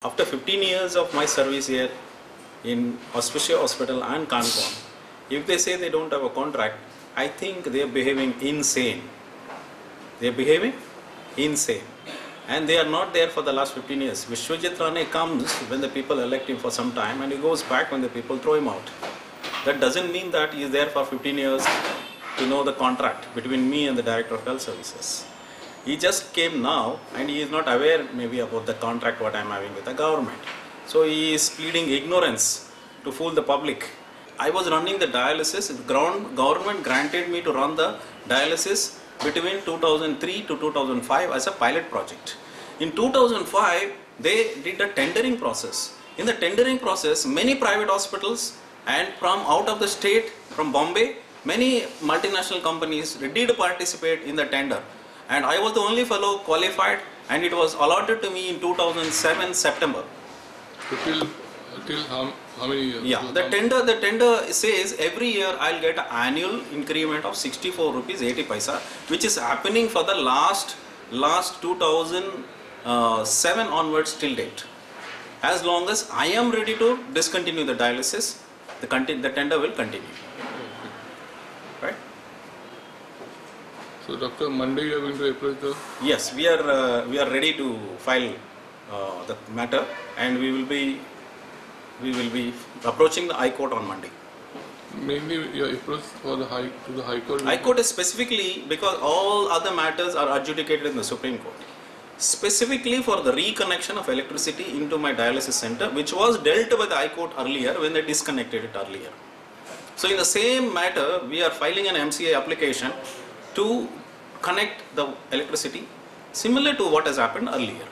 After 15 years of my service here in Hospicio Hospital and Kanpon, if they say they don't have a contract, I think they are behaving insane. They are behaving insane. And they are not there for the last 15 years. Vishwajit Rane comes when the people elect him for some time and he goes back when the people throw him out. That doesn't mean that he is there for 15 years to know the contract between me and the Director of Health Services. He just came now and he is not aware maybe about the contract what I am having with the government. So he is pleading ignorance to fool the public. I was running the dialysis, government granted me to run the dialysis between 2003 to 2005 as a pilot project. In 2005, they did a tendering process. In the tendering process, many private hospitals and from out of the state, from Bombay, many multinational companies did participate in the tender and I was the only fellow qualified and it was allotted to me in 2007 September. So till till how, how many years? Yeah, the tender the tender says every year I'll get an annual increment of 64 rupees 80 paisa, which is happening for the last last 2007 onwards till date. As long as I am ready to discontinue the dialysis, the, the tender will continue. So doctor, Monday you are going to approach the Yes, we are uh, we are ready to file uh, the matter, and we will be we will be approaching the High Court on Monday. mainly your approach for the high to the high court. High Court is specifically because all other matters are adjudicated in the Supreme Court. Specifically for the reconnection of electricity into my dialysis center, which was dealt by the High Court earlier when they disconnected it earlier. So in the same matter, we are filing an MCA application to connect the electricity similar to what has happened earlier.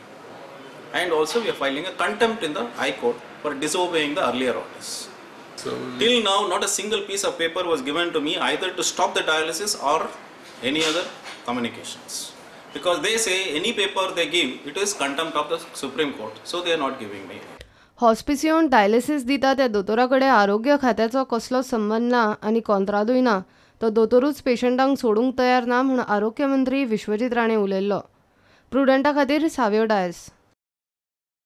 And also we are filing a contempt in the High Court for disobeying the earlier orders. So Till now, not a single piece of paper was given to me either to stop the dialysis or any other communications. Because they say any paper they give, it is contempt of the Supreme Court. So they are not giving me. हॉस्पिसियोन dialysis दिता त्या दोतोरा कडेन आरोग्य खात्याचो कसलोच संबंद ना आनी कोंत्रादूय ना तो दोतोरूच पेशंटांक सोडूंक तयार ना म्हूण आरोग्य मंत्री विश्वजीत राणे उलयल्लो. प्रुडंटा खातीर सावयो डायस.